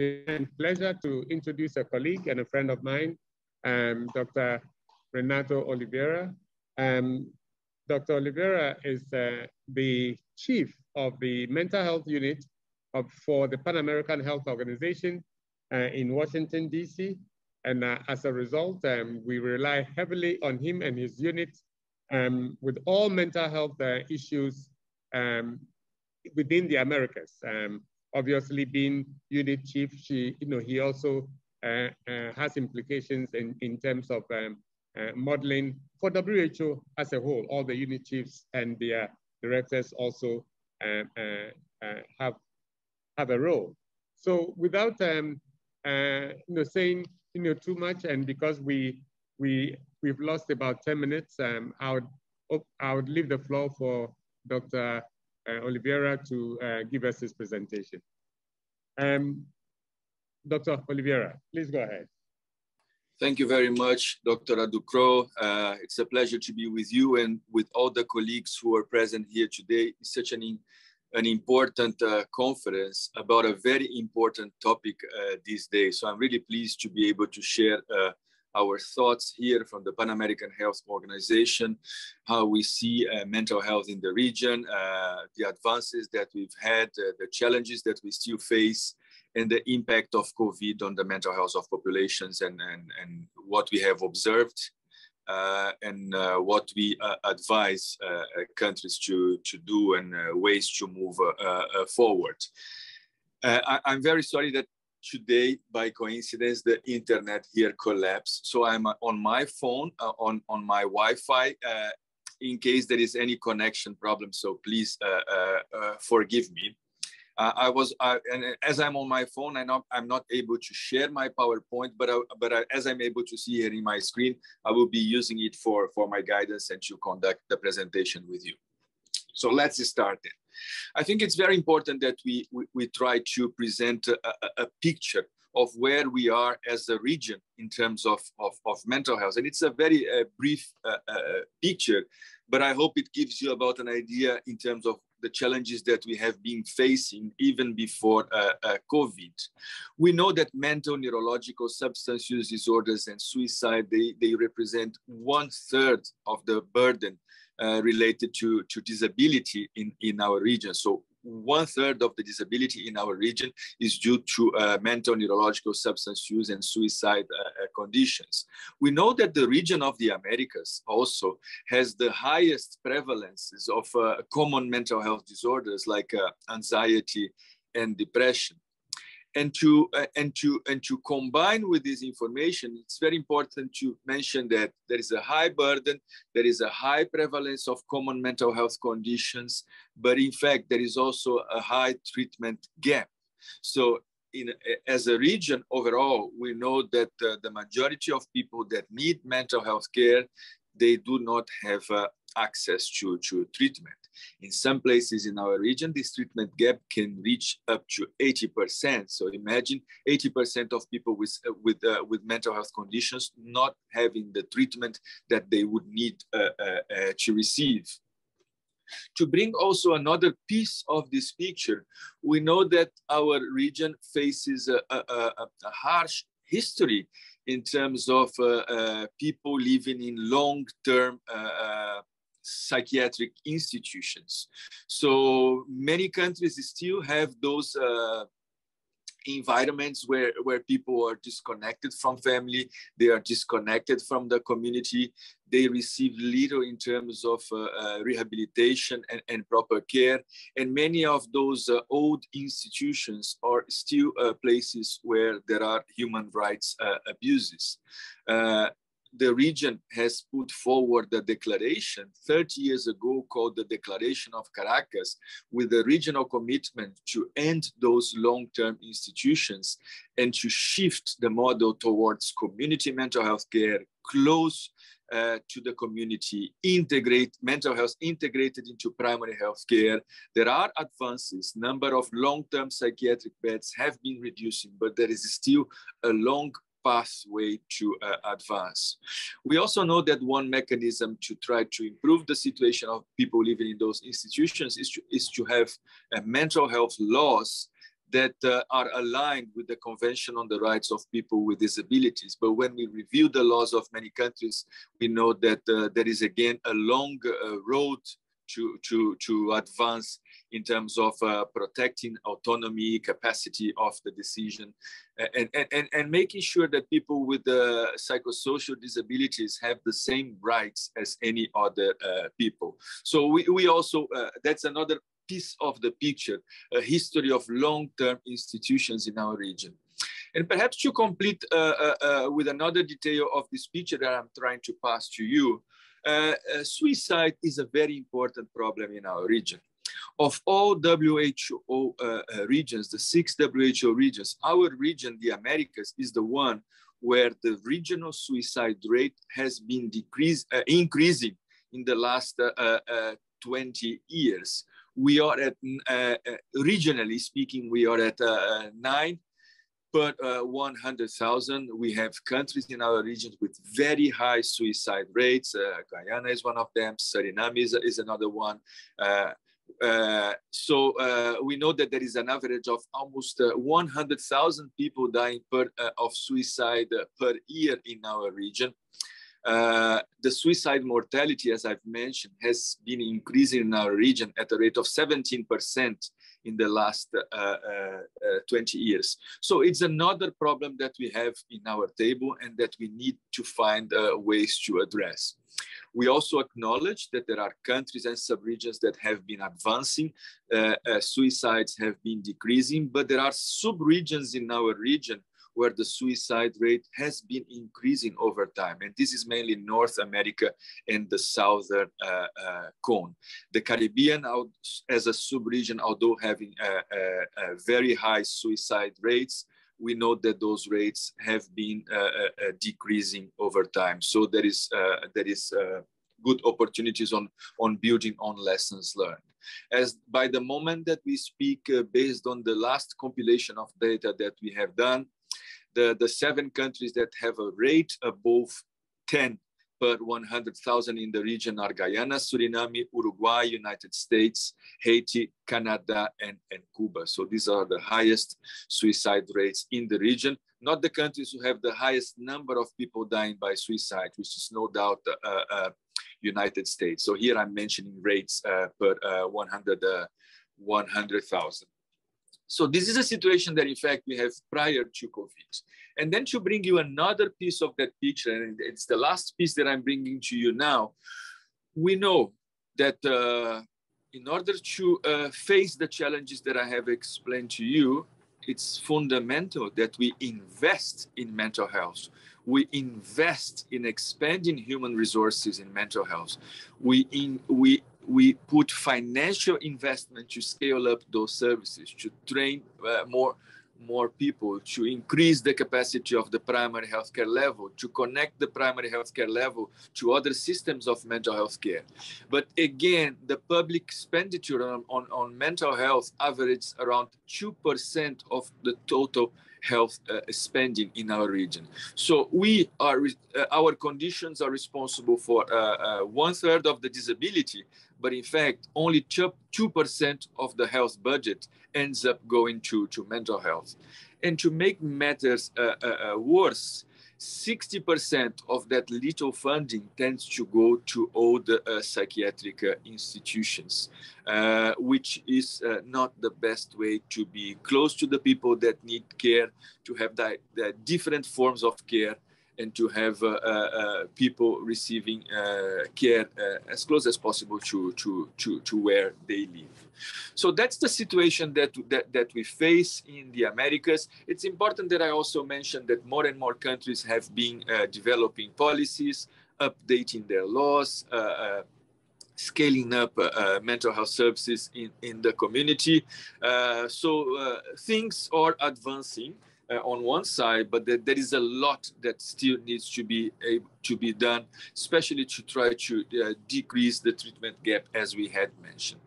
a pleasure to introduce a colleague and a friend of mine, um, Dr. Renato Oliveira. Um, Dr. Oliveira is uh, the chief of the mental health unit of, for the Pan American Health Organization uh, in Washington, D.C. And uh, as a result, um, we rely heavily on him and his unit um, with all mental health uh, issues um, within the Americas. Um, obviously, being unit chief, she, you know, he also uh, uh, has implications in, in terms of um, uh, modeling for WHO as a whole. All the unit chiefs and their directors also um, have have a role. So without um, uh, you know saying you know too much, and because we we we've lost about 10 minutes, um, I would I would leave the floor for Dr. Uh, Oliveira to uh, give us his presentation. Um, Dr. Oliveira, please go ahead. Thank you very much, Dr. Aducro. Uh, it's a pleasure to be with you and with all the colleagues who are present here today. It's such an, an important uh, conference about a very important topic uh, these days. So I'm really pleased to be able to share uh, our thoughts here from the Pan American Health Organization, how we see uh, mental health in the region, uh, the advances that we've had, uh, the challenges that we still face, and the impact of COVID on the mental health of populations and, and, and what we have observed. Uh, and uh, what we uh, advise countries to, to do and ways to move forward. I, am very sorry that today, by coincidence, the internet here collapsed. So I'm on my phone, uh, on, on my Wi-Fi, uh, in case there is any connection problem. So please uh, uh, uh forgive me. Uh, I was, and as I'm on my phone, I not, I'm not able to share my PowerPoint, but, I, but I, as I'm able to see here in my screen, I will be using it for, for my guidance and to conduct the presentation with you. So let's start then. I think it's very important that we, we, we try to present a, a, a, picture of where we are as a region in terms of, of, of mental health. And it's a very uh, brief uh, uh, picture, but I hope it gives you about an idea in terms of the challenges that we have been facing even before uh, uh, COVID. We know that mental, neurological, substance use disorders and suicide, they, they represent one third of the burden uh, related to, to disability in, in our region. So one third of the disability in our region is due to uh, mental, neurological substance use and suicide uh, uh conditions. We know that the region of the Americas also has the highest prevalences of uh, common mental health disorders like uh, anxiety and depression and to uh, and to and to combine with this information it's very important to mention that there is a high burden there is a high prevalence of common mental health conditions but in fact there is also a high treatment gap. So in, as a region overall we know that uh, the majority of people that need mental health care they do not have uh, access to, to treatment in some places in our region, this treatment gap can reach up to 80%. So imagine 80% of people with, uh, with, uh, with mental health conditions not having the treatment that they would need uh, uh, to receive. To bring also another piece of this picture, we know that our region faces a, a, a, a harsh history in terms of uh, uh, people living in long-term uh, psychiatric institutions. So many countries still have those uh, environments where, where people are disconnected from family, they are disconnected from the community, they receive little in terms of uh, uh, rehabilitation and, and proper care. And many of those uh, old institutions are still uh, places where there are human rights uh, abuses. The region has put forward a declaration 30 years ago called the Declaration of Caracas with a regional commitment to end those long-term institutions and to shift the model towards community mental health care close uh, to the community, integrate mental health integrated into primary health care. There are advances. Number of long-term psychiatric beds have been reducing, but there is still a long pathway to uh, advance. We also know that one mechanism to try to improve the situation of people living in those institutions is to, is to have mental health laws that uh, are aligned with the Convention on the Rights of People with Disabilities. But when we review the laws of many countries, we know that uh, there is again a long uh, road to, to, to advance in terms of uh, protecting autonomy, capacity of the decision, and, and, and making sure that people with uh, psychosocial disabilities have the same rights as any other uh, people. So we, we also, uh, that's another piece of the picture, a history of long-term institutions in our region. And perhaps to complete uh, uh, uh, with another detail of this picture that I'm trying to pass to you, Uh, uh, suicide is a very important problem in our region. Of all WHO uh, uh, regions, the six WHO regions, our region, the Americas, is the one where the regional suicide rate has been decrease, increasing in the last 20 years. We are at, regionally speaking, we are at nine per uh, 100,000. We have countries in our region with very high suicide rates. Uh, Guyana is one of them. Suriname is, is another one. Uh, uh so uh, we know that there is an average of almost uh, 100,000 people dying per, of suicide per year in our region. the suicide mortality, as I've mentioned, has been increasing in our region at a rate of 17% in the last uh, uh, uh, 20 years. So it's another problem that we have in our table and that we need to find ways to address. We also acknowledge that there are countries and subregions that have been advancing, uh, uh, suicides have been decreasing, but there are subregions in our region where the suicide rate has been increasing over time. And this is mainly North America and the Southern uh, uh, cone. The Caribbean, as a sub-region, although having very high suicide rates, we know that those rates have been uh, uh, uh decreasing over time. So there is, there is good opportunities on, on building on lessons learned. As by the moment that we speak, uh, based on the last compilation of data that we have done, the, the seven countries that have a rate above 10 per 100,000 in the region are Guyana, Suriname, Uruguay, United States, Haiti, Canada, and, and Cuba. So these are the highest suicide rates in the region, not the countries who have the highest number of people dying by suicide, which is no doubt uh, uh, United States. So here I'm mentioning rates uh, per uh, 100, uh, 100,000. So this is a situation that in fact we have prior to COVID. And then to bring you another piece of that picture, and it's the last piece that I'm bringing to you now, we know that uh, in order to uh, face the challenges that I have explained to you, it's fundamental that we invest in mental health. We invest in expanding human resources in mental health. We, in, we we put financial investment to scale up those services, to train uh, more more people, to increase the capacity of the primary healthcare level, to connect the primary healthcare level to other systems of mental health care. But again, the public expenditure on, on, on mental health averages around 2% of the total health uh, spending in our region. So we are, uh, our conditions are responsible for uh, uh one third of the disability, but in fact, only 2% of the health budget ends up going to, to mental health. And to make matters uh, uh, worse, 60% of that little funding tends to go to the uh, psychiatric uh, institutions, uh, which is uh, not the best way to be close to the people that need care, to have the, the different forms of care, and to have uh, uh, people receiving care as close as possible to, to, to, to where they live. So that's the situation that, that, that we face in the Americas. It's important that I also mention that more and more countries have been uh, developing policies, updating their laws, uh, uh, scaling up uh, uh, mental health services in, in the community. Uh, so uh, things are advancing uh, Uh, on one side, but there, there is a lot that still needs to be able to be done, especially to try to uh, decrease the treatment gap as we had mentioned.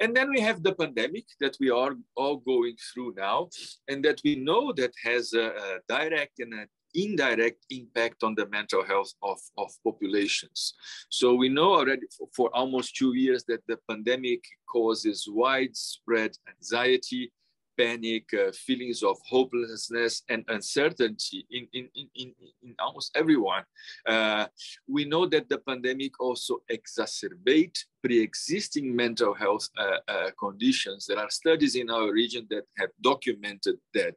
And then we have the pandemic that we are all going through now, and that we know that has a, a direct and an indirect impact on the mental health of, of populations. So we know already for, for almost two years that the pandemic causes widespread anxiety, panic, uh, feelings of hopelessness and uncertainty in, in, in, in, almost everyone. Uh, we know that the pandemic also exacerbate pre-existing mental health uh, uh, conditions. There are studies in our region that have documented that.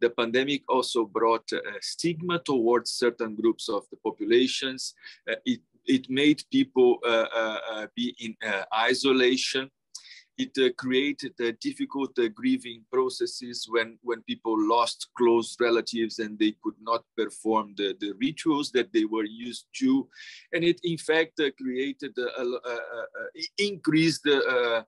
The pandemic also brought uh, stigma towards certain groups of the populations. Uh, it, it made people be in isolation it uh, created uh, difficult uh, grieving processes when, when people lost close relatives and they could not perform the, the rituals that they were used to. And it, in fact, uh, created, increased the,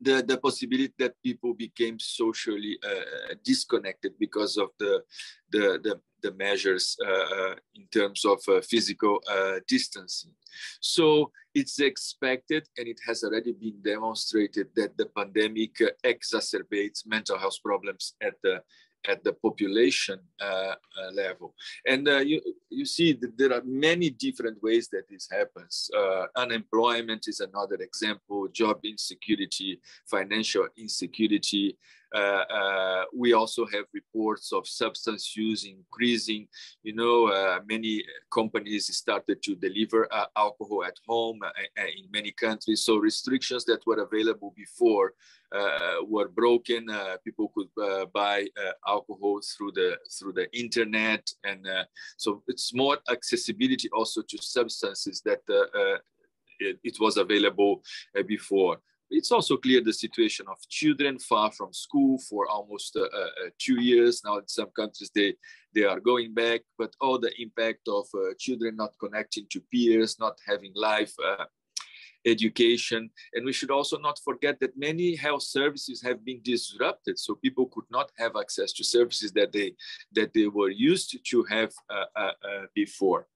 the, the possibility that people became socially uh, disconnected because of the, the, the, the measures uh, in terms of uh, physical distancing. So it's expected, and it has already been demonstrated that the pandemic exacerbates mental health problems at the at the population uh, uh, level. And uh, you, you see that there are many different ways that this happens. Uh, unemployment is another example, job insecurity, financial insecurity, uh, uh, we also have reports of substance use increasing. You know, uh, many companies started to deliver alcohol at home in many countries. So restrictions that were available before uh, were broken. Uh, people could uh, buy alcohol through the through the internet, and so it's more accessibility also to substances that it, was available before. It's also clear the situation of children far from school for almost uh, uh, two years. Now in some countries they, they are going back, but all the impact of uh, children not connecting to peers, not having life uh, education. And we should also not forget that many health services have been disrupted. So people could not have access to services that they, that they were used to have uh, uh, uh, before.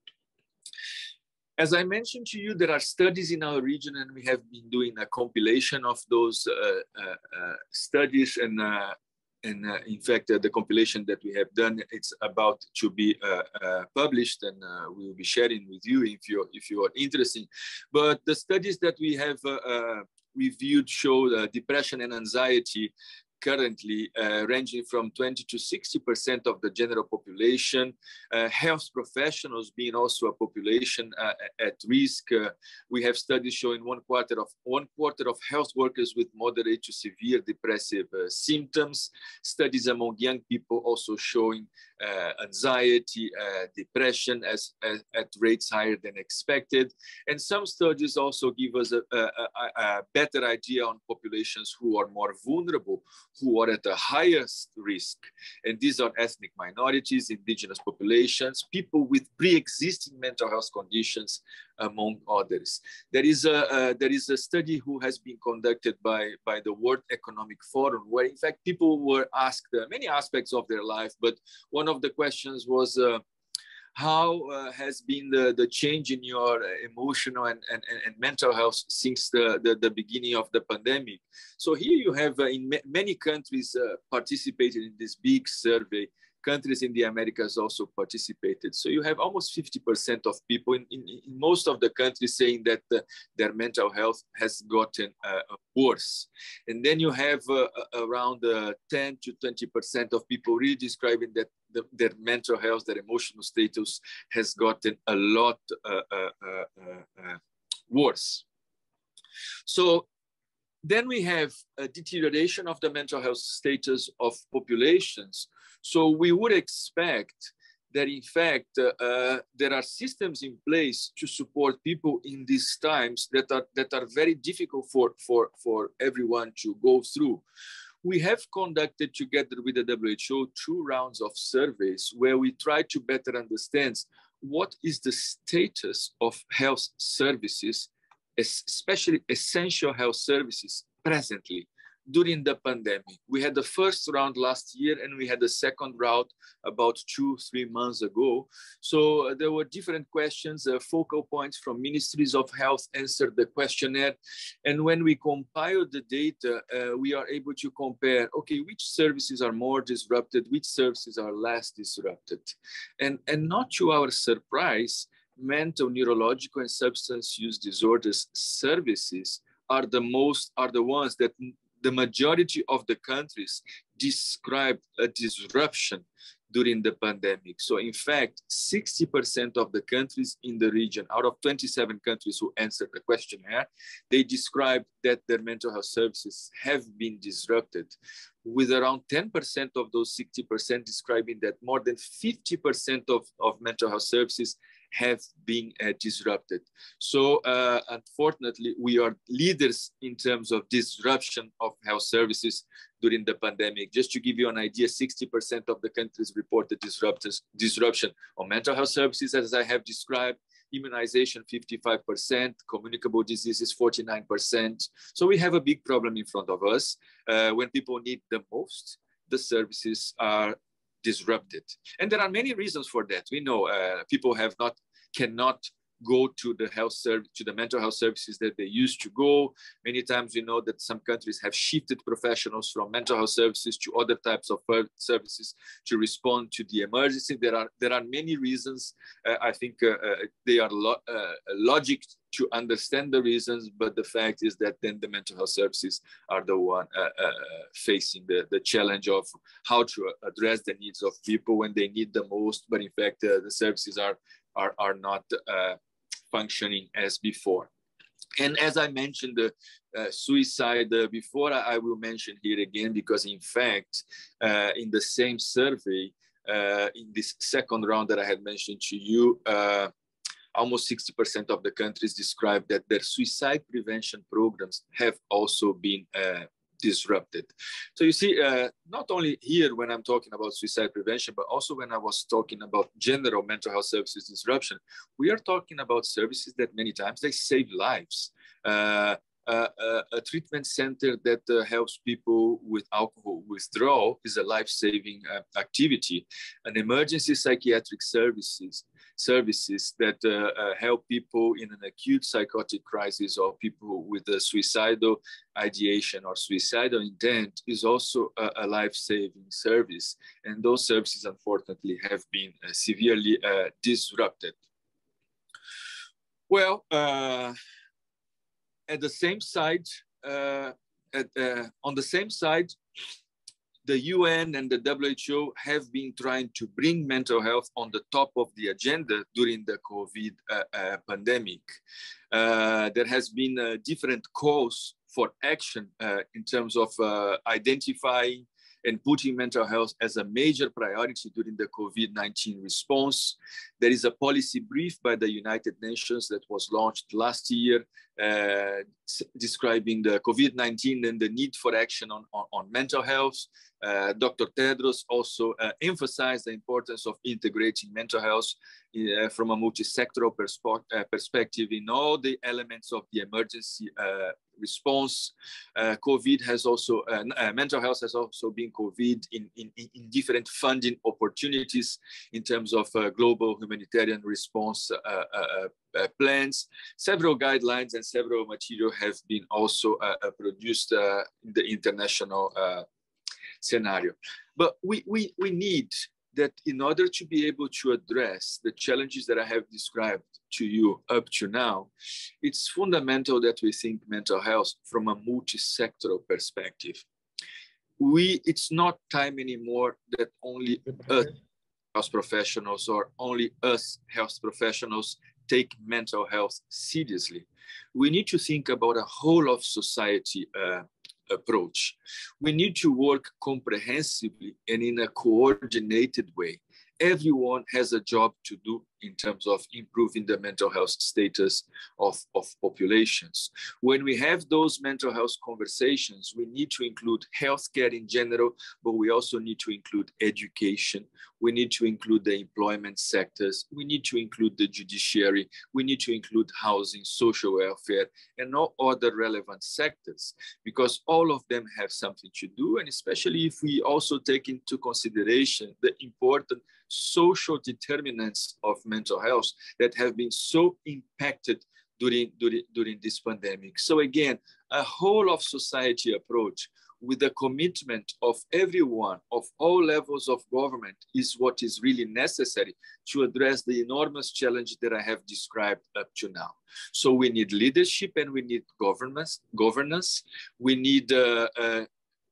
As I mentioned to you, there are studies in our region, and we have been doing a compilation of those uh, uh, uh studies. And, uh, and uh, in fact, the compilation that we have done, it's about to be published, and we will be sharing with you if you if you are interested. But the studies that we have reviewed show depression and anxiety currently uh, ranging from 20 to 60% of the general population, uh, health professionals being also a population uh, at risk. Uh, we have studies showing one quarter of one quarter of health workers with moderate to severe depressive uh, symptoms. Studies among young people also showing uh, anxiety, depression as, as, at rates higher than expected. And some studies also give us a, a, a better idea on populations who are more vulnerable, who are at the highest risk. And these are ethnic minorities, indigenous populations, people with pre-existing mental health conditions, among others. There is a, uh, there is a study who has been conducted by, by the World Economic Forum, where in fact people were asked uh, many aspects of their life, but one of the questions was, uh, how uh, has been the, the change in your emotional and, and, and mental health since the, the, the beginning of the pandemic? So here you have uh, in ma many countries uh, participated in this big survey countries in the Americas also participated. So you have almost 50% of people in, in, in, most of the countries saying that uh, their mental health has gotten uh, worse. And then you have uh, around uh, 10 to 20% of people really describing that the, their mental health, their emotional status has gotten a lot uh, uh, worse. So then we have a deterioration of the mental health status of populations so we would expect that in fact uh, uh, there are systems in place to support people in these times that are that are very difficult for for for everyone to go through we have conducted together with the WHO two rounds of surveys where we try to better understand what is the status of health services, especially essential health services presently during the pandemic. We had the first round last year and we had the second round about two, three months ago. So uh, there were different questions, uh, focal points from ministries of health answered the questionnaire. And when we compiled the data, uh, we are able to compare, okay, which services are more disrupted, which services are less disrupted. And, and not to our surprise, mental, neurological, and substance use disorders services are the most are the ones that the majority of the countries described a disruption during the pandemic. So in fact, 60% of the countries in the region, out of 27 countries who answered the questionnaire, they described that their mental health services have been disrupted, with around 10% of those 60% describing that more than 50% of, of mental health services have been uh, disrupted. So uh, unfortunately, we are leaders in terms of disruption of health services during the pandemic. Just to give you an idea, 60% of the countries reported disruption on mental health services, as I have described, immunization 55%, communicable diseases 49%. So we have a big problem in front of us. Uh, when people need the most, the services are disrupted. And there are many reasons for that. We know uh, people have not cannot go to the health service to the mental health services that they used to go many times we know that some countries have shifted professionals from mental health services to other types of services to respond to the emergency there are there are many reasons uh, i think uh, uh, they are lo uh, logic to understand the reasons but the fact is that then the mental health services are the one uh, uh, facing the, the challenge of how to address the needs of people when they need the most but in fact the services are are, are not functioning as before. And as I mentioned, the uh, suicide uh, before, I, will mention here again because, in fact, uh, in the same survey, uh, in this second round that I had mentioned to you, uh, almost 60% of the countries describe that their suicide prevention programs have also been uh, disrupted. So you see, uh, not only here when I'm talking about suicide prevention, but also when I was talking about general mental health services disruption, we are talking about services that many times they save lives. Uh, uh, a treatment center that uh, helps people with alcohol withdrawal is a life-saving uh, activity. An emergency psychiatric services services that uh, uh, help people in an acute psychotic crisis or people with a suicidal ideation or suicidal intent is also a, a life-saving service. And those services, unfortunately, have been uh, severely disrupted. Well, at the same side, at, uh, on the same side, the UN and the WHO have been trying to bring mental health on the top of the agenda during the COVID uh, uh, pandemic. Uh, there has been different calls for action uh, in terms of uh, identifying and putting mental health as a major priority during the COVID-19 response. There is a policy brief by the United Nations that was launched last year uh, describing the COVID-19 and the need for action on, on, on mental health. Uh, Dr. Tedros also uh, emphasized the importance of integrating mental health uh, from a multi-sectoral persp uh, perspective in all the elements of the emergency uh, response. COVID has also, mental health has also been COVID in, in, in different funding opportunities in terms of global humanitarian response Uh, plans. Several guidelines and several material have been also uh, uh, produced in the international scenario. But we, we, we need that in order to be able to address the challenges that I have described to you up to now, it's fundamental that we think mental health from a multi-sectoral perspective. We, it's not time anymore that only us health professionals or only us health professionals take mental health seriously. We need to think about a whole of society uh, approach. We need to work comprehensively and in a coordinated way. Everyone has a job to do in terms of improving the mental health status of, of populations. When we have those mental health conversations, we need to include healthcare in general, but we also need to include education. We need to include the employment sectors. We need to include the judiciary. We need to include housing, social welfare, and all other relevant sectors, because all of them have something to do. And especially if we also take into consideration the important social determinants of mental health that have been so impacted during, during, during this pandemic. So again, a whole of society approach with the commitment of everyone of all levels of government is what is really necessary to address the enormous challenge that I have described up to now. So we need leadership and we need governance. governance. We need uh, uh,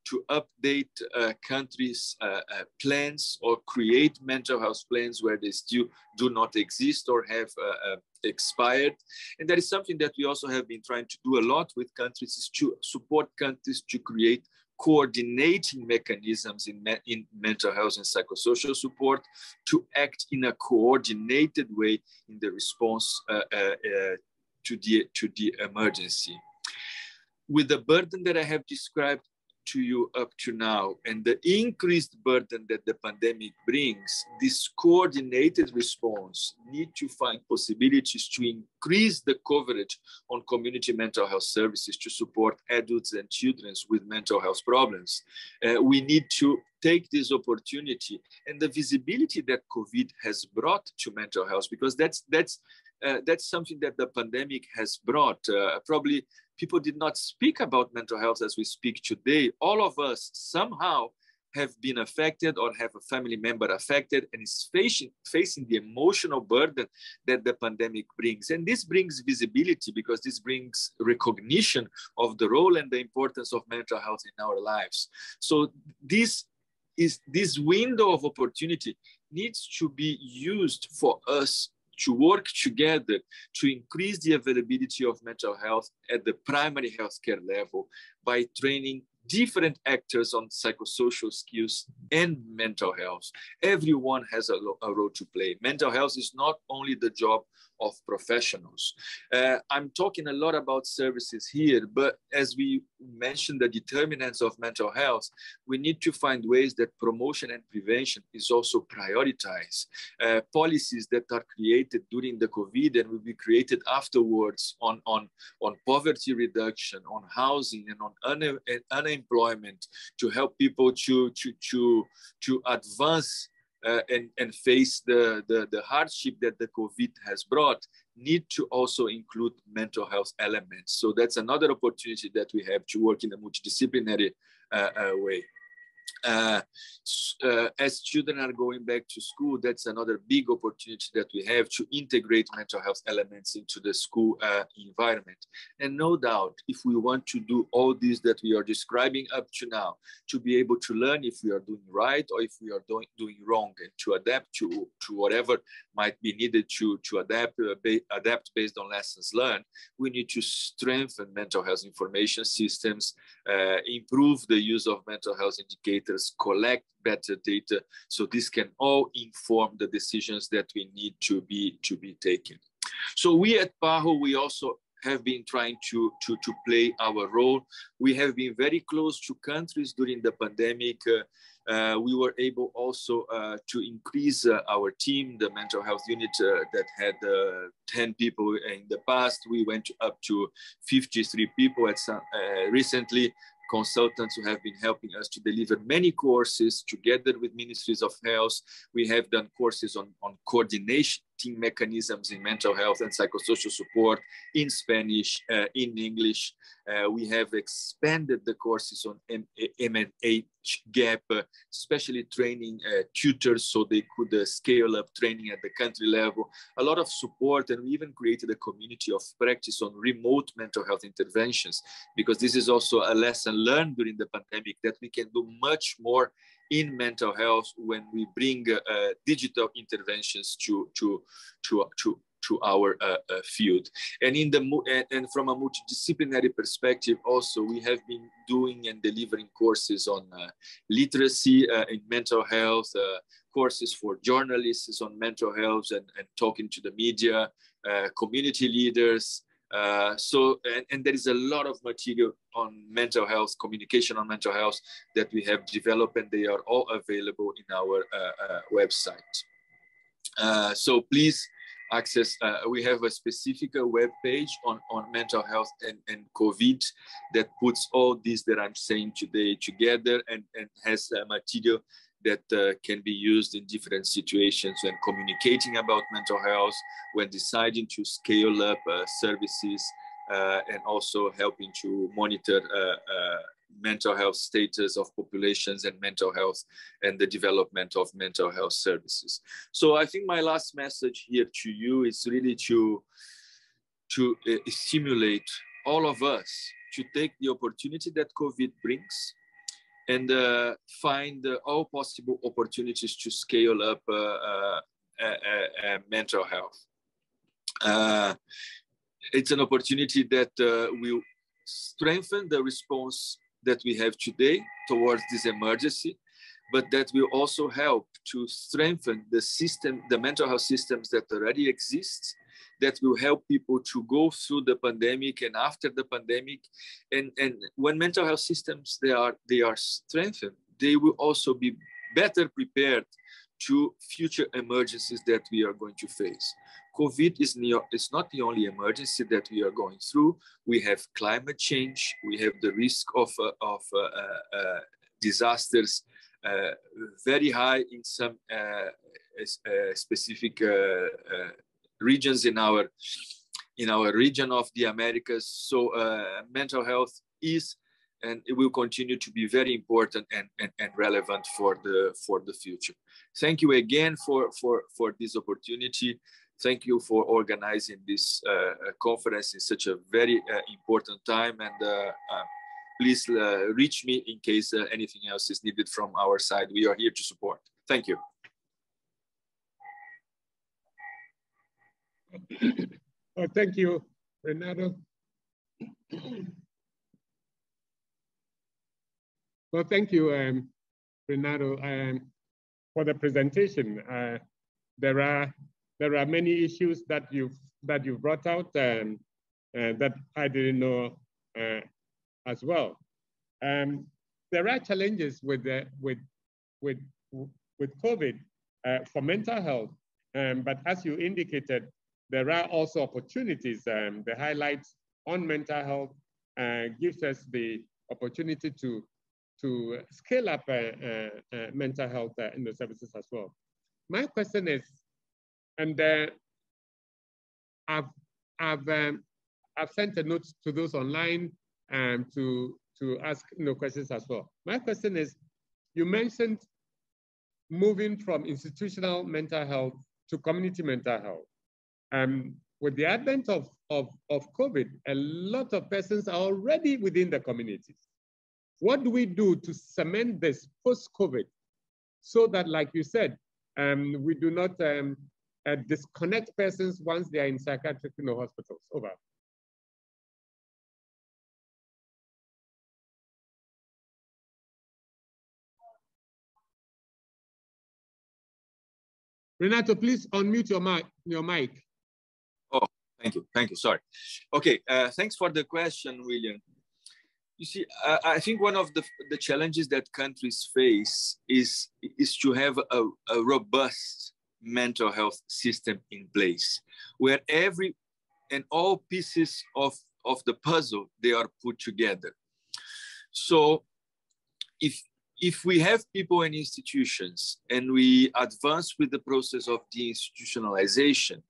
to update uh, countries' uh, uh, plans or create mental health plans where they still do not exist or have uh, uh, expired. And that is something that we also have been trying to do a lot with countries is to support countries to create coordinating mechanisms in, me in mental health and psychosocial support to act in a coordinated way in the response uh, to, the, to the emergency. With the burden that I have described, to you up to now and the increased burden that the pandemic brings, this coordinated response need to find possibilities to increase the coverage on community mental health services to support adults and children with mental health problems. Uh, we need to take this opportunity and the visibility that COVID has brought to mental health, because that's that's uh, that's something that the pandemic has brought. Uh, probably people did not speak about mental health as we speak today. All of us somehow have been affected or have a family member affected and is facing, facing the emotional burden that the pandemic brings. And this brings visibility because this brings recognition of the role and the importance of mental health in our lives. So this is this window of opportunity needs to be used for us to work together to increase the availability of mental health at the primary healthcare level by training different actors on psychosocial skills and mental health. Everyone has a, a, role to play. Mental health is not only the job of professionals. Uh, I'm talking a lot about services here, but as we mentioned the determinants of mental health, we need to find ways that promotion and prevention is also prioritized. Uh, policies that are created during the COVID and will be created afterwards on, on, on poverty reduction, on housing, and on un unemployment to help people to, to, to, to advance uh, and, and face the, the, the hardship that the COVID has brought need to also include mental health elements. So that's another opportunity that we have to work in a multidisciplinary uh, uh, way. Uh, uh, as children are going back to school, that's another big opportunity that we have to integrate mental health elements into the school uh, environment. And no doubt, if we want to do all this that we are describing up to now, to be able to learn if we are doing right or if we are doing, doing wrong and to adapt to, to whatever might be needed to, to adapt, uh, adapt based on lessons learned, we need to strengthen mental health information systems, uh, improve the use of mental health indicators, collect better data. So this can all inform the decisions that we need to be, to be taken. So we at PAHO, we also have been trying to, to, to play our role. We have been very close to countries during the pandemic. Uh, uh, we were able also uh, to increase uh, our team, the mental health unit uh, that had uh, 10 people in the past. We went up to 53 people at some, recently consultants who have been helping us to deliver many courses together with ministries of health. We have done courses on, on coordination mechanisms in mental health and psychosocial support in Spanish, uh, in English. Uh, we have expanded the courses on MNH gap, uh, especially training uh, tutors so they could uh, scale up training at the country level. A lot of support, and we even created a community of practice on remote mental health interventions because this is also a lesson learned during the pandemic that we can do much more in mental health when we bring uh, digital interventions to to to to to our uh, uh, field. And in the and, from a multidisciplinary perspective also we have been doing and delivering courses on uh, literacy uh, in mental health uh, courses for journalists on mental health and, and talking to the media community leaders uh, so, and, and, there is a lot of material on mental health, communication on mental health that we have developed, and they are all available in our uh, uh, website. Uh, so please access, uh, we have a specific web page on, on mental health and, and COVID that puts all this that I'm saying today together and, and has material that uh, can be used in different situations when communicating about mental health, when deciding to scale up uh, services, uh, and also helping to monitor uh, uh, mental health status of populations and mental health and the development of mental health services. So I think my last message here to you is really to, to uh, stimulate all of us to take the opportunity that COVID brings and uh, find uh, all possible opportunities to scale up uh, uh, mental health. it's an opportunity that will strengthen the response that we have today towards this emergency, but that will also help to strengthen the system, the mental health systems that already exist that will help people to go through the pandemic and after the pandemic. And, and when mental health systems they are they are strengthened, they will also be better prepared to future emergencies that we are going to face. COVID is, is not the only emergency that we are going through. We have climate change. We have the risk of, uh, of uh, uh, uh disasters uh, very high in some uh, specific regions in our in our region of the Americas. So uh, mental health is and it will continue to be very important and, and, and relevant for the for the future. Thank you again for for for this opportunity. Thank you for organizing this uh, conference in such a very uh, important time and uh, uh, please uh, reach me in case anything else is needed from our side. We are here to support. Thank you. Oh, thank you, Renato. well, thank you, um, Renato, um, for the presentation. Uh, there are there are many issues that you've that you brought out um, uh, that I didn't know uh, as well. Um, there are challenges with with with with COVID uh, for mental health, um, but as you indicated, there are also opportunities. Um, the highlights on mental health uh, gives us the opportunity to, to scale up uh, uh, uh mental health uh, in the services as well. My question is, and uh, I've, I've, um, I've sent a note to those online um, to, to ask you know, questions as well. My question is, you mentioned moving from institutional mental health to community mental health. Um, with the advent of, of, of COVID, a lot of persons are already within the communities. What do we do to cement this post-COVID so that, like you said, um, we do not um, uh, disconnect persons once they are in psychiatric you know, hospitals? Over. Renato, please unmute your mic. Your mic. Thank you. Thank you. Sorry. Okay. Uh, thanks for the question, William. You see, uh, I think one of the, the challenges that countries face is, is to have a, a robust mental health system in place where every and all pieces of, of the puzzle they are put together. So if if we have people and institutions and we advance with the process of deinstitutionalization,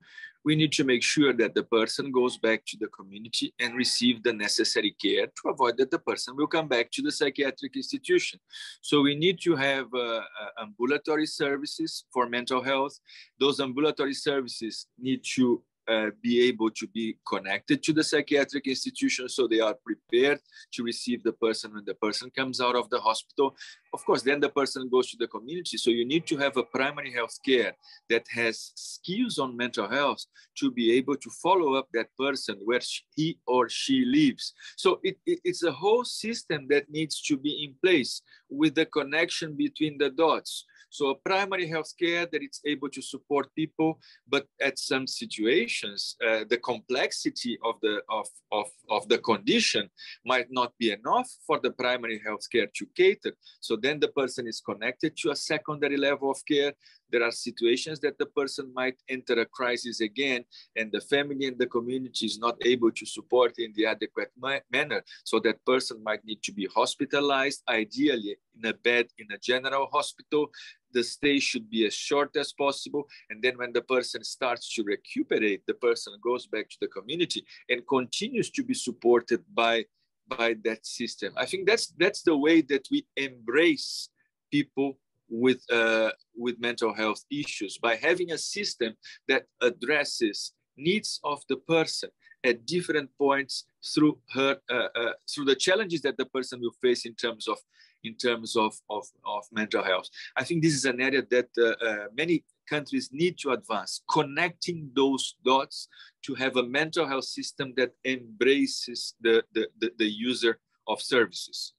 we need to make sure that the person goes back to the community and receive the necessary care to avoid that the person will come back to the psychiatric institution. So we need to have uh, uh, ambulatory services for mental health. Those ambulatory services need to uh, be able to be connected to the psychiatric institution so they are prepared to receive the person when the person comes out of the hospital. Of course, then the person goes to the community. So you need to have a primary health care that has skills on mental health to be able to follow up that person where he or she lives. So it, it, it's a whole system that needs to be in place with the connection between the dots. So a primary health care that it's able to support people, but at some situations, uh, the complexity of the of, of, of the condition might not be enough for the primary health care to cater. So then the person is connected to a secondary level of care there are situations that the person might enter a crisis again and the family and the community is not able to support in the adequate ma manner. So that person might need to be hospitalized, ideally in a bed in a general hospital. The stay should be as short as possible. And then when the person starts to recuperate, the person goes back to the community and continues to be supported by by that system. I think that's that's the way that we embrace people with uh, with mental health issues by having a system that addresses needs of the person at different points through her uh, uh, through the challenges that the person will face in terms of in terms of, of, of mental health. I think this is an area that uh, uh, many countries need to advance, connecting those dots to have a mental health system that embraces the, the, the, the user of services.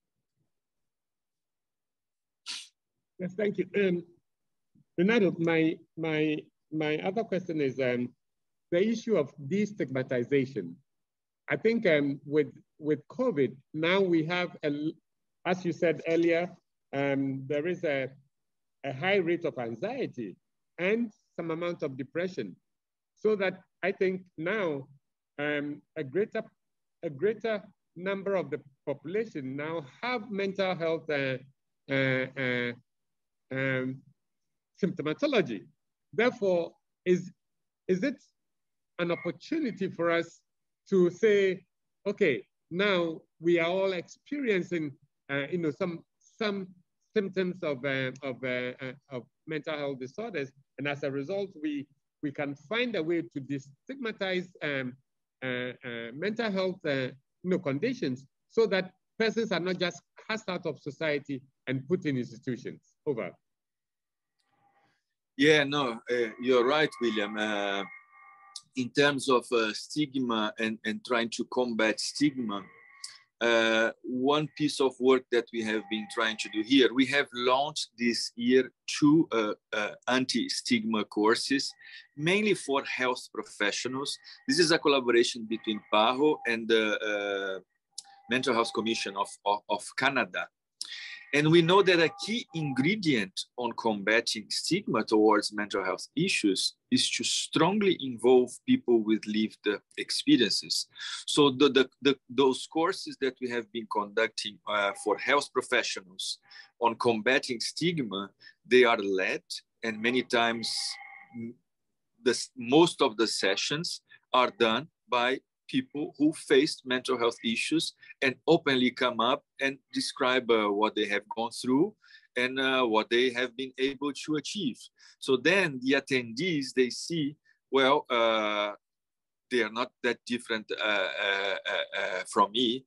Yes, thank you. Um, Renato, my, my, my other question is um, the issue of destigmatization. I think um, with, with COVID, now we have, a, as you said earlier, um, there is a, a high rate of anxiety and some amount of depression. So that I think now um, a greater a greater number of the population now have mental health uh, uh, uh, um, symptomatology. Therefore, is is it an opportunity for us to say, okay, now we are all experiencing, uh, you know, some some symptoms of uh, of, uh, of mental health disorders, and as a result, we, we can find a way to destigmatize um, uh, uh, mental health uh, you know, conditions so that persons are not just cast out of society and put in institutions. Over. Yeah, no, uh, you're right, William. Uh, in terms of uh, stigma and, and trying to combat stigma, uh, one piece of work that we have been trying to do here. We have launched this year two uh, uh, anti-stigma courses, mainly for health professionals. This is a collaboration between PAHO and the uh, Mental Health Commission of, of, of Canada. And we know that a key ingredient on combating stigma towards mental health issues is to strongly involve people with lived experiences. So the, the, the those courses that we have been conducting uh, for health professionals on combating stigma, they are led and many times the, most of the sessions are done by people who faced mental health issues and openly come up and describe uh, what they have gone through and uh, what they have been able to achieve. So then the attendees, they see, well, uh, they are not that different uh, uh, uh, from me.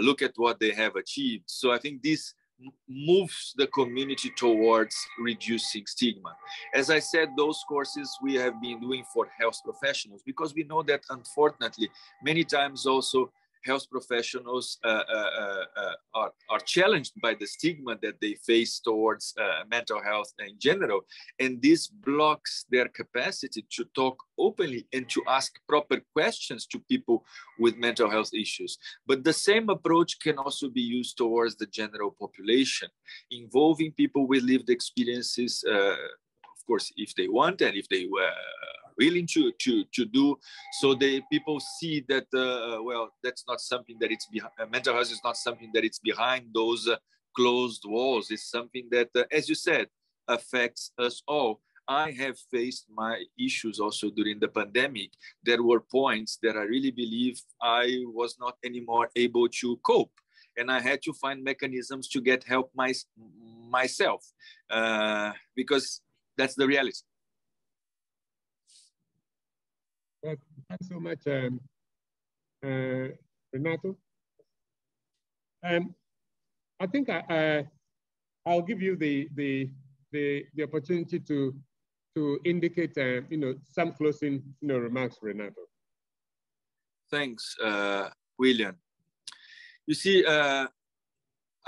look at what they have achieved. So I think this moves the community towards reducing stigma. As I said, those courses we have been doing for health professionals because we know that unfortunately, many times also health professionals uh, uh, uh, uh, are, are challenged by the stigma that they face towards uh, mental health in general. And this blocks their capacity to talk openly and to ask proper questions to people with mental health issues. But the same approach can also be used towards the general population, involving people with lived experiences, uh, of course, if they want and if they willing to to to do so the people see that uh, well that's not something that it's behind uh, mental health is not something that it's behind those uh, closed walls it's something that uh, as you said affects us all I have faced my issues also during the pandemic. There were points that I really believe I was not anymore able to cope. And I had to find mechanisms to get help my, myself uh, because that's the reality. Well, thanks so much, um, uh, Renato. Um, I think I, I, I'll give you the, the, the, the opportunity to, to indicate, uh, you know, some closing you know, remarks, Renato. Thanks, uh, William. You see, uh,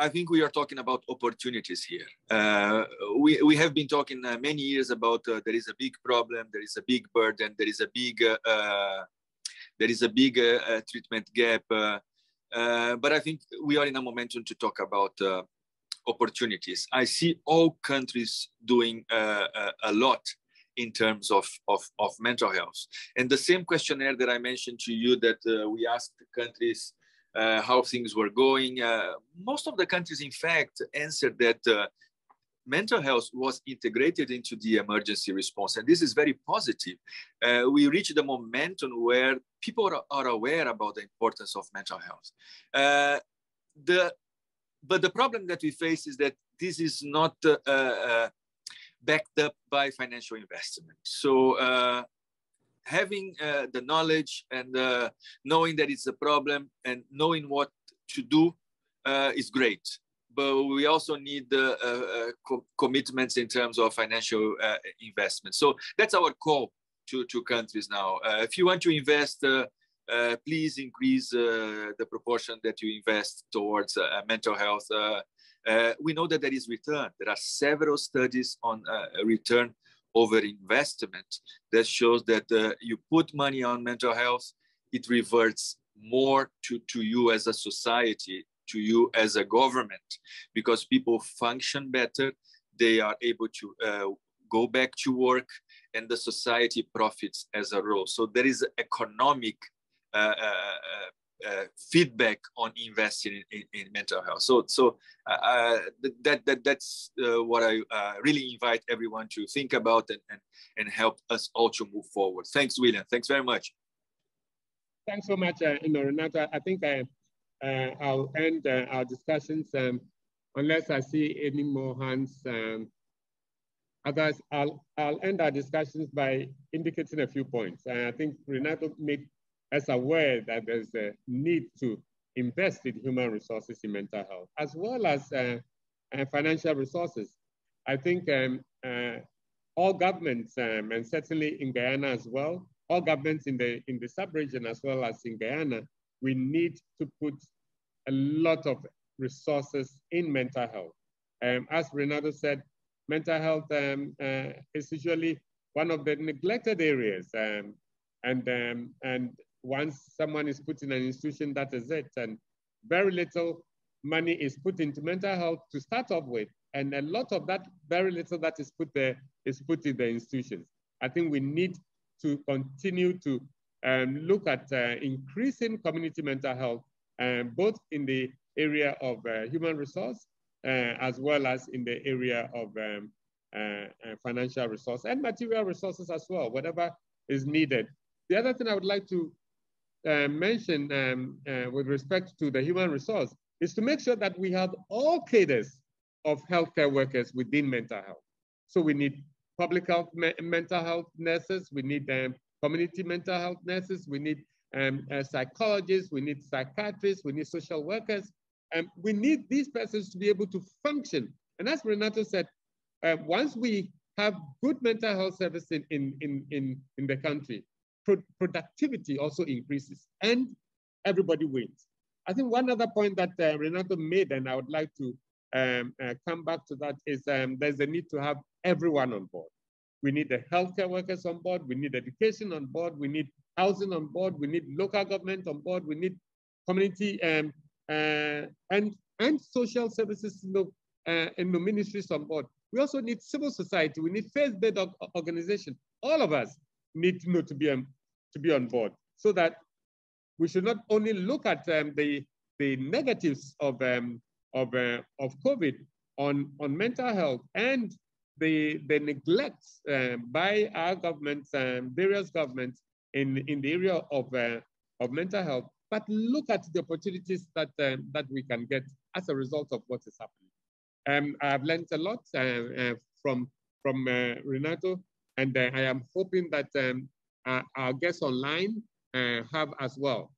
I think we are talking about opportunities here. Uh, we, we have been talking uh, many years about uh, there is a big problem, there is a big burden, there is a big uh, uh, there is a big uh, treatment gap. but I think we are in a momentum to talk about opportunities. I see all countries doing a lot in terms of, of, of mental health. And the same questionnaire that I mentioned to you that we asked countries uh, how things were going. Uh, most of the countries, in fact, answered that uh, mental health was integrated into the emergency response. And this is very positive. Uh, we reached the momentum where people are, are, aware about the importance of mental health. Uh, the, but the problem that we face is that this is not uh, backed up by financial investment. So having uh, the knowledge and knowing that it's a problem and knowing what to do is great but we also need the uh, uh, co commitments in terms of financial uh, investment. So that's our call to, to countries now. Uh, if you want to invest, uh, uh, please increase the proportion that you invest towards mental health. we know that there is return. There are several studies on return over investment that shows that you put money on mental health, it reverts more to, to you as a society to you as a government because people function better they are able to uh, go back to work and the society profits as a whole. So there is economic uh, uh, uh feedback on investing in, in, in, mental health. So so uh, uh, that, that that's what i really invite everyone to think about and, and and help us all to move forward. Thanks william. Thanks very much. Thanks so much uh, renato i think i uh, I'll end uh, our discussions um, unless I see any more hands. Um, otherwise, I'll, I'll end our discussions by indicating a few points. I think Renato made us aware that there's a need to invest in human resources in mental health, as well as uh, financial resources. I think um, uh, all governments, um, and certainly in Guyana as well, all governments in the, in the sub-region as well as in Guyana, we need to put a lot of resources in mental health. Um, as Renato said, mental health um, uh, is usually one of the neglected areas. Um, and, um, and once someone is put in an institution, that is it. And very little money is put into mental health to start off with. And a lot of that, very little that is put there, is put in the institutions. I think we need to continue to um, look at uh, increasing community mental health, um, both in the area of uh, human resource uh, as well as in the area of um, uh, uh, financial resource and material resources as well, whatever is needed. The other thing I would like to uh, mention um, with respect to the human resource is to make sure that we have all cadres of healthcare workers within mental health. So we need public health me mental health nurses, we need um, community mental health nurses, we need um, uh, psychologists, we need psychiatrists, we need social workers. and um, we need these persons to be able to function. And as Renato said, uh, once we have good mental health service in, in, in, in, the country, productivity also increases and everybody wins. I think one other point that uh, Renato made, and I would like to um, uh, come back to that, is um, there's a need to have everyone on board. We need the healthcare workers on board. We need education on board. We need housing on board. We need local government on board. We need community um, uh, and, and social services in the, uh, in the ministries on board. We also need civil society. We need faith-based organization. All of us need to know to be, um, to be on board so that we should not only look at um, the, the negatives of, um, of, uh, of COVID on, on mental health and the, the neglect uh, by our governments, um, various governments in, in the area of, uh, of mental health, but look at the opportunities that, um, that we can get as a result of what is happening. Um, I've learned a lot uh, uh from, from uh, Renato, and uh, I am hoping that um, Uh, our, guests online uh, have as well.